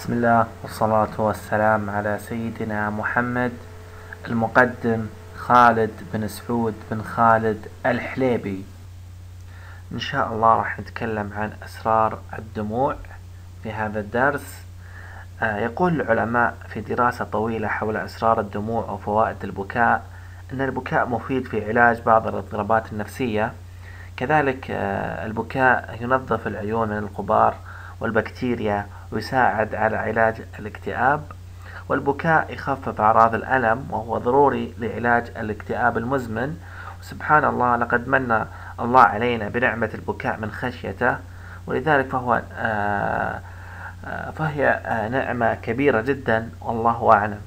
بسم الله والصلاة والسلام على سيدنا محمد المقدم خالد بن سعود بن خالد الحليبي. إن شاء الله راح نتكلم عن أسرار الدموع في هذا الدرس. آه، يقول العلماء في دراسة طويلة حول أسرار الدموع وفوائد البكاء أن البكاء مفيد في علاج بعض الاضطرابات النفسية. كذلك آه، البكاء ينظف العيون من الغبار والبكتيريا ويساعد على علاج الاكتئاب والبكاء يخفف أعراض الألم وهو ضروري لعلاج الاكتئاب المزمن. وسبحان الله لقد من الله علينا بنعمة البكاء من خشيته ولذلك فهو آه، آه، فهي نعمة كبيرة جدا والله أعلم.